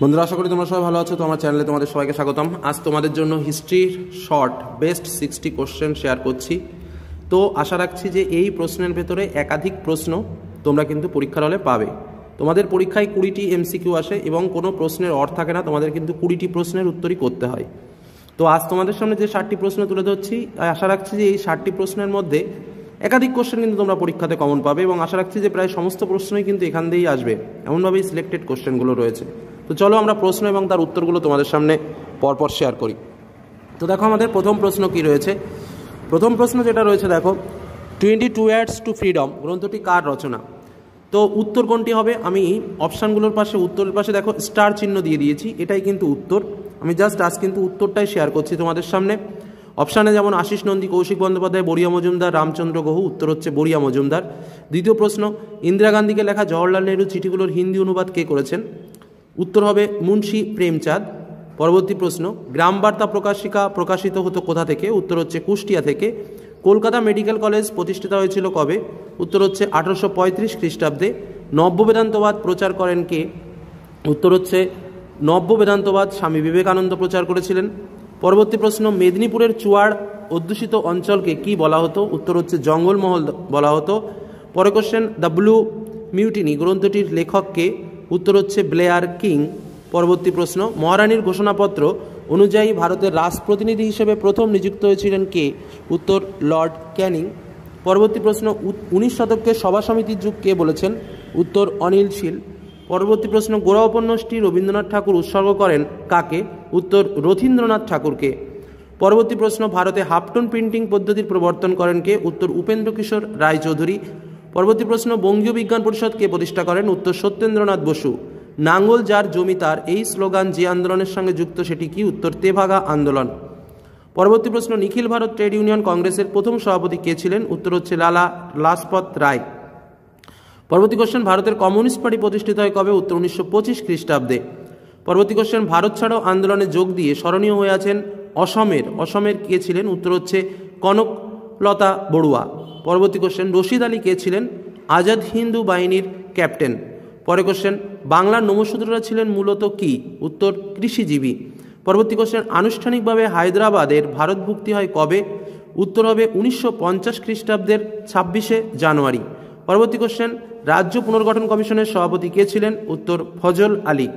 বন্ধুরা, আশা করি তোমরা সবাই ভালো আছো। তো আমার চ্যানেলে তোমাদের সবাইকে স্বাগতম। আজ তোমাদের জন্য হিস্ট্রির short best sixty question share করছি। তো আশা রাখছি যে এই প্রশ্নের ভেতরে একাধিক প্রশ্ন তোমরা কিন্তু পরীক্ষার হলে পাবে। তোমাদের পরীক্ষায় কুড়িটি এমসিকিউ আসে এবং কোনো প্রশ্নের অর্থ থাকে না, তোমাদের কিন্তু কুড়িটি প্রশ্নের উত্তরই করতে হয়। তো আজ তোমাদের সামনে যে ষাটটি প্রশ্ন তুলে ধরছি আশা রাখছি যে এই ষাটটি প্রশ্নের মধ্যে একাধিক কোশ্চেন কিন্তু তোমরা পরীক্ষাতে কমন পাবে এবং আশা রাখছি যে প্রায় সমস্ত প্রশ্নই কিন্তু এখান দিয়েই আসবে। এমনভাবেই সিলেক্টেড কোশ্চেনগুলো রয়েছে। তো চলো আমরা প্রশ্ন এবং তার উত্তরগুলো তোমাদের সামনে পরপর শেয়ার করি। তো দেখো আমাদের প্রথম প্রশ্ন কি রয়েছে? প্রথম প্রশ্ন যেটা রয়েছে, দেখো twenty two years to freedom গ্রন্থটি কার রচনা? তো উত্তর কোনটি হবে? আমি অপশানগুলোর পাশে, উত্তরের পাশে, দেখো স্টার চিহ্ন দিয়ে দিয়েছি, এটাই কিন্তু উত্তর। আমি জাস্ট আজ কিন্তু উত্তরটাই শেয়ার করছি তোমাদের সামনে। অপশানে যেমন আশিস নন্দী, কৌশিক বন্দ্যোপাধ্যায়, বড়িয়া মজুমদার, রামচন্দ্র গহু, উত্তর হচ্ছে বড়িয়া মজুমদার। দ্বিতীয় প্রশ্ন, ইন্দিরা গান্ধীকে লেখা জওয়াহরলাল নেহরু চিঠিগুলোর হিন্দি অনুবাদ কে করেছেন? উত্তর হবে মুন্সি প্রেমচাঁদ। পরবর্তী প্রশ্ন গ্রাম বার্তা প্রকাশিকা প্রকাশিত হতো কোথা থেকে? উত্তর হচ্ছে কুষ্টিয়া থেকে। কলকাতা মেডিকেল কলেজ প্রতিষ্ঠিত হয়েছিল কবে? উত্তর হচ্ছে আঠারোশো পঁয়ত্রিশ খ্রিস্টাব্দে। নব্য বেদান্তবাদ প্রচার করেন কে? উত্তর হচ্ছে নব্য বেদান্তবাদ স্বামী বিবেকানন্দ প্রচার করেছিলেন। পরবর্তী প্রশ্ন, মেদিনীপুরের চুয়াড় অধ্যুষিত অঞ্চলকে কি বলা হতো? উত্তর হচ্ছে জঙ্গলমহল বলা হতো। পরে কোশ্চেন দ্য ব্লু মিউটিনি গ্রন্থটির লেখককে উত্তর হচ্ছে ব্লেয়ার কিং। পরবর্তী প্রশ্ন, মহারানীর ঘোষণাপত্র অনুযায়ী ভারতের রাষ্ট্রপ্রতিনিধি হিসেবে প্রথম নিযুক্ত হয়েছিলেন কে? উত্তর, লর্ড ক্যানিং। পরবর্তী প্রশ্ন উনিশ শতককে সভা সমিতির যুগ কে বলেছেন? উত্তর, অনিল শীল। পরবর্তী প্রশ্ন, গোড়া উপন্যাসটি রবীন্দ্রনাথ ঠাকুর উৎসর্গ করেন কাকে? উত্তর, রথীন্দ্রনাথ ঠাকুরকে পরবর্তী প্রশ্ন, ভারতে হাফটন প্রিন্টিং পদ্ধতির প্রবর্তন করেন কে? উত্তর উপেন্দ্র কিশোর রায়চৌধুরী। পরবর্তী প্রশ্ন, বঙ্গীয় বিজ্ঞান পরিষদ কে প্রতিষ্ঠা করেন? উত্তর, সত্যেন্দ্রনাথ বসু। নাঙ্গল যার জমি তার, এই স্লোগান যে আন্দোলনের সঙ্গে যুক্ত সেটি কি? উত্তর, তেভাগা আন্দোলন। পরবর্তী প্রশ্ন, নিখিল ভারত ট্রেড ইউনিয়ন কংগ্রেসের প্রথম সভাপতি কে ছিলেন? উত্তর হচ্ছে লালা লাজপত রায়। পরবর্তী কোশ্চেন ভারতের কমিউনিস্ট পার্টি প্রতিষ্ঠিত হয় কবে? উত্তর, উনিশশো পঁচিশ খ্রিস্টাব্দে। পরবর্তী কোশ্চেন ভারত ছাড়ো আন্দোলনে যোগ দিয়ে স্মরণীয় হয়ে আছেন অসমের। অসমের কে ছিলেন? উত্তর হচ্ছে কনকলতা বড়ুয়া। পরবর্তী কোশ্চেন রশিদ আলী কে ছিলেন? আজাদ হিন্দু বাহিনীর ক্যাপ্টেন পরে কোশ্চেন বাংলার নমশূদ্ররা ছিলেন মূলত কি? উত্তর, কৃষিজীবী। পরবর্তী কোশ্চেন আনুষ্ঠানিকভাবে হায়দ্রাবাদের ভারত ভারতভুক্তি হয় কবে? উত্তর হবে উনিশশো পঞ্চাশ খ্রিস্টাব্দের ছাব্বিশে জানুয়ারি। পরবর্তী কোশ্চেন রাজ্য পুনর্গঠন কমিশনের সভাপতি কে ছিলেন? উত্তর, ফজল আলী।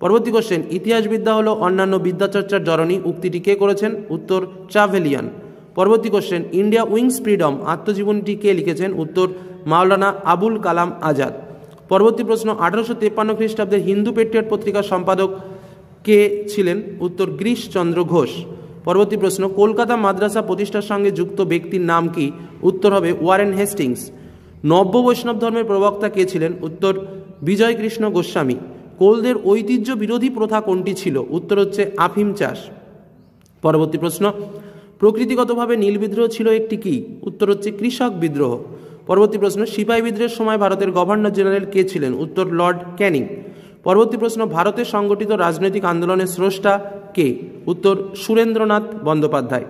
পরবর্তী কোশ্চেন ইতিহাসবিদ্যা হলো অন্যান্য বিদ্যাচর্চার জরণী উক্তিটি কে করেছেন? উত্তর, ট্রাভেলিয়ান। পরবর্তী কোশ্চেন ইন্ডিয়া উইংস ফ্রিডম আত্মজীবনীটি কে লিখেছেন উত্তর মাওলানা আবুল কালাম আজাদ। পরবর্তী প্রশ্ন, আঠারোশো তেপ্পান্ন খ্রিস্টাব্দের হিন্দু পেট্রিয়ট পত্রিকার সম্পাদক কে ছিলেন? উত্তর গিরিশচন্দ্র ঘোষ। পরবর্তী প্রশ্ন, কলকাতা মাদ্রাসা প্রতিষ্ঠার সঙ্গে যুক্ত ব্যক্তির নাম কি? উত্তর হবে ওয়ারেন হেস্টিংস। নব্য বৈষ্ণব ধর্মের প্রবক্তা কে ছিলেন? উত্তর বিজয় কৃষ্ণ গোস্বামী। কোলদের ঐতিহ্য বিরোধী প্রথা কোনটি ছিল? উত্তর হচ্ছে আফিম চাষ। পরবর্তী প্রশ্ন প্রকৃতিগতভাবে নীল বিদ্রোহ ছিল একটি কি? উত্তর হচ্ছে কৃষক বিদ্রোহ। পরবর্তী প্রশ্ন, সিপাহী বিদ্রোহের সময় ভারতের গভর্নর জেনারেল কে ছিলেন? উত্তর, লর্ড ক্যানিং। পরবর্তী প্রশ্ন ভারতের সংগঠিত রাজনৈতিক আন্দোলনের স্রষ্টা কে? উত্তর, সুরেন্দ্রনাথ বন্দ্যোপাধ্যায়।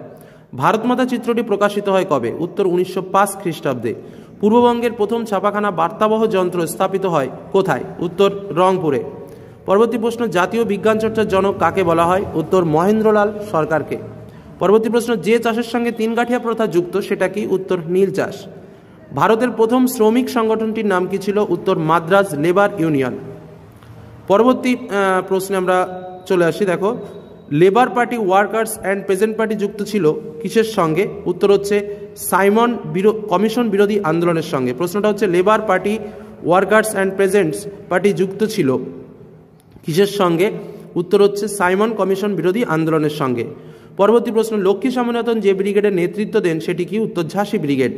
ভারতমাতা চিত্রটি প্রকাশিত হয় কবে? উত্তর, উনিশশো পাঁচ খ্রিস্টাব্দে। পূর্ববঙ্গের প্রথম ছাপাখানা বার্তাবহ যন্ত্র স্থাপিত হয় কোথায়? উত্তর, রংপুরে। পরবর্তী প্রশ্ন, জাতীয় বিজ্ঞান চর্চার জনক কাকে বলা হয়? উত্তর, মহেন্দ্রলাল সরকারকে। পরবর্তী প্রশ্ন, যে চাষের সঙ্গে তিন গাঠিয়া প্রথা যুক্ত, সেটা কি উত্তর নীল চাষ? ভারতের প্রথম শ্রমিক সংগঠনটির নাম কি ছিল? উত্তর মাদ্রাজ লেবার ইউনিয়ন। পরবর্তী প্রশ্নে আমরা চলে আসি, দেখো। Labour party workers and peasant party যুক্ত ছিল কিসের সঙ্গে? উত্তর হচ্ছে সাইমন বিরো, কমিশন বিরোধী আন্দোলনের সঙ্গে। প্রশ্নটা হচ্ছে, labour party workers and peasants party যুক্ত ছিল কিসের সঙ্গে? উত্তর হচ্ছে, সাইমন কমিশন বিরোধী আন্দোলনের সঙ্গে। পরবর্তী প্রশ্ন, লক্ষ্মী স্বামীনাথন যে ব্রিগেডের নেতৃত্ব দেন, সেটি কি উত্তর ঝাঁসি ব্রিগেড?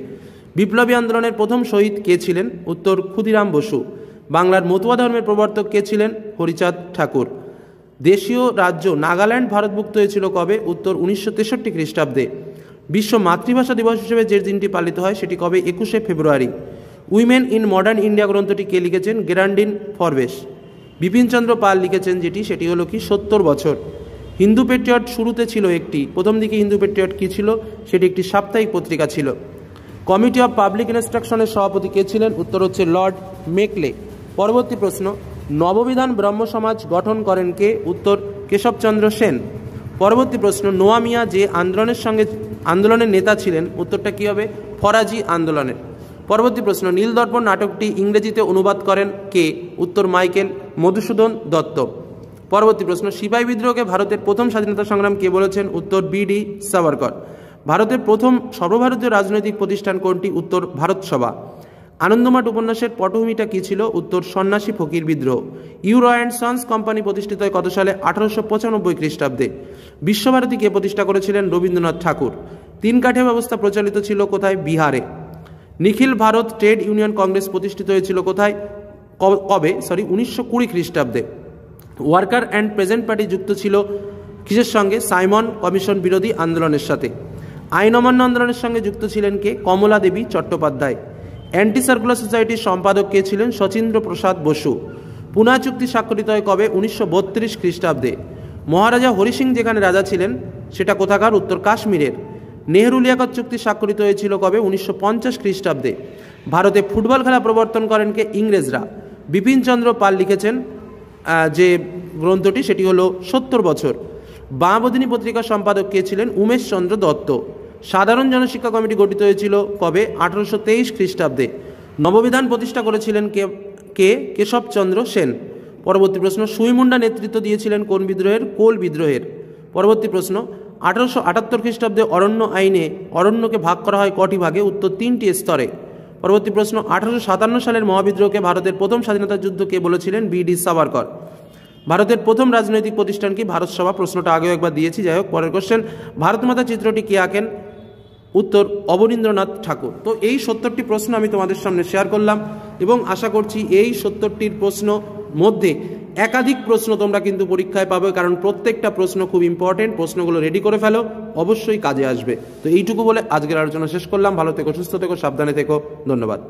বিপ্লবী আন্দোলনের প্রথম শহীদ কে ছিলেন? উত্তর ক্ষুদিরাম বসু। বাংলার মতুয়া ধর্মের প্রবর্তক কে ছিলেন? হরিচাঁদ ঠাকুর। দেশীয় রাজ্য নাগাল্যান্ড ভারতভুক্ত হয়েছিল কবে? উত্তর উনিশশো তেষট্টি খ্রিস্টাব্দে। বিশ্ব মাতৃভাষা দিবস হিসেবে যে দিনটি পালিত হয়, সেটি কবে? একুশে ফেব্রুয়ারি। উইমেন ইন মডার্ন ইন্ডিয়া গ্রন্থটি কে লিখেছেন? গেরান্ডিন ফরবেশ। বিপিনচন্দ্র পাল লিখেছেন যেটি, সেটি হলো কি? সত্তর বছর। হিন্দু পেট্রিয়ট শুরুতে ছিল একটি। প্রথম দিকে হিন্দু পেট্রিয়ট কী ছিল? সেটি একটি সাপ্তাহিক পত্রিকা ছিল। কমিটি অফ পাবলিক ইনস্ট্রাকশনের সভাপতি কে ছিলেন? উত্তর হচ্ছে লর্ড মেকলে। পরবর্তী প্রশ্ন, নববিধান ব্রহ্ম সমাজ গঠন করেন কে? উত্তর কেশবচন্দ্র সেন। পরবর্তী প্রশ্ন, নোয়া মিয়া যে আন্দোলনের সঙ্গে আন্দোলনের নেতা ছিলেন, উত্তরটা কী হবে? ফরাজি আন্দোলনের। পরবর্তী প্রশ্ন, নীলদর্পণ নাটকটি ইংরেজিতে অনুবাদ করেন কে? উত্তর, মাইকেল মধুসূদন দত্ত। পরবর্তী প্রশ্ন, সিপাহী বিদ্রোহকে ভারতের প্রথম স্বাধীনতা সংগ্রাম কে বলেছেন? উত্তর বিডি সাভারকর ভারতের প্রথম সর্বভারতীয় রাজনৈতিক প্রতিষ্ঠান কোনটি? উত্তর ভারত সভা আনন্দমাঠ উপন্যাসের পটভূমিটা কী ছিল? উত্তর সন্ন্যাসী ফকির বিদ্রোহ। ইউরো অ্যান্ড সন্স কোম্পানি প্রতিষ্ঠিত হয় কত সালে? আঠারোশো পঁচানব্বই খ্রিস্টাব্দে। বিশ্বভারতী কে প্রতিষ্ঠা করেছিলেন? রবীন্দ্রনাথ ঠাকুর। তিন কাঠে ব্যবস্থা প্রচলিত ছিল কোথায়? বিহারে। নিখিল ভারত ট্রেড ইউনিয়ন কংগ্রেস প্রতিষ্ঠিত হয়েছিল কোথায়? কবে? সরি, উনিশশো কুড়ি খ্রিস্টাব্দে। ওয়ার্কার অ্যান্ড প্রেজেন্ট পার্টি যুক্ত ছিল কিসের সঙ্গে? সাইমন কমিশন বিরোধী আন্দোলনের সাথে। আইন অমান্য আন্দোলনের সঙ্গে যুক্ত ছিলেন কে? কমলা দেবী চট্টোপাধ্যায়। অ্যান্টি সার্কুলার সোসাইটির সম্পাদক কে ছিলেন? শচীন্দ্র প্রসাদ বসু। পুনা চুক্তি স্বাক্ষরিত হয় কবে? উনিশশো বত্রিশ খ্রিস্টাব্দে। মহারাজা হরি সিং যেখানে রাজা ছিলেন, সেটা কোথাকার? উত্তর কাশ্মীরের। নেহরু লিয়াকত চুক্তি স্বাক্ষরিত হয়েছিল কবে? উনিশশো পঞ্চাশ খ্রিস্টাব্দে। ভারতে ফুটবল খেলা প্রবর্তন করেন কে? ইংরেজরা। বিপিনচন্দ্র পাল লিখেছেন যে গ্রন্থটি, সেটি হলো সত্তর বছর। বাঁবদিনী পত্রিকার সম্পাদক কে ছিলেন? উমেশ চন্দ্র দত্ত। সাধারণ জনশিক্ষা কমিটি গঠিত হয়েছিল কবে? আঠারোশো তেইশ খ্রিস্টাব্দে। নববিধান প্রতিষ্ঠা করেছিলেন কে কে? কেশবচন্দ্র সেন। পরবর্তী প্রশ্ন সুইমুন্ডা নেতৃত্ব দিয়েছিলেন কোন বিদ্রোহের? কোল বিদ্রোহের। পরবর্তী প্রশ্ন, আঠারোশো আটাত্তর খ্রিস্টাব্দে অরণ্য আইনে অরণ্যকে ভাগ করা হয় কটি ভাগে? উত্তর তিনটি স্তরে। পরবর্তী প্রশ্ন, আঠারোশো সাতান্ন সালের মহাবিদ্রোহকে ভারতের প্রথম স্বাধীনতা যুদ্ধ কে বলেছিলেন বি ডি সাভারকর। ভারতের প্রথম রাজনৈতিক প্রতিষ্ঠান কি? ভারত সভা। প্রশ্নটা আগেও একবার দিয়েছি, যাই হোক, পরের কোশ্চেন ভারত মাতা চিত্রটি কে আঁকেন? উত্তর, অবনীন্দ্রনাথ ঠাকুর। তো এই সত্তরটি প্রশ্ন আমি তোমাদের সামনে শেয়ার করলাম এবং আশা করছি এই সত্তরটির প্রশ্ন মধ্যে একাধিক প্রশ্ন তোমরা কিন্তু পরীক্ষায় পাবে, কারণ প্রত্যেকটা প্রশ্ন খুব ইম্পর্টেন্ট প্রশ্নগুলো রেডি করে ফেলো, অবশ্যই কাজে আসবে। তো এইটুকু বলে আজকের আলোচনা শেষ করলাম, ভালো থেকো, সুস্থ থেকো, সাবধানে থেকো, ধন্যবাদ।